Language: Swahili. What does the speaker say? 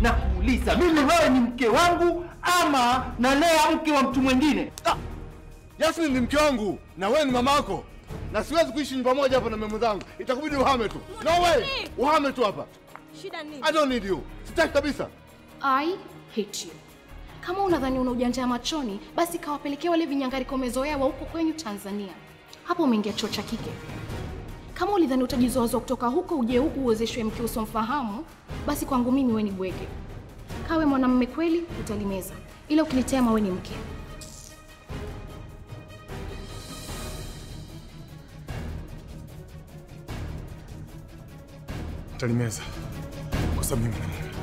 na kuuliza mimi wewe ni mke wangu ama nalea mke wa mtu mwingine? Ah, Yasmin ni mke wangu na wewe ni mamako, na siwezi kuishi nyumba moja hapa na mume zangu. Itakubidi uhame tu. No way, uhame tu hapa. Shida nini? I don't need you, sitaki kabisa. I hate you. Kama unadhani una ujanja machoni, basi kawapelekea wale vinyangariko umezoea wa huko kwenyu Tanzania. Hapo umeingia chuo cha kike. Kama ulidhani utajizoazwa kutoka huko uje huku uwezeshwe mke usomfahamu, basi kwangu mimi we ni bwege. Kawe mwanamume kweli, utalimeza, ila ukinitema we ni mke. Talimeza kwa sababu mimi.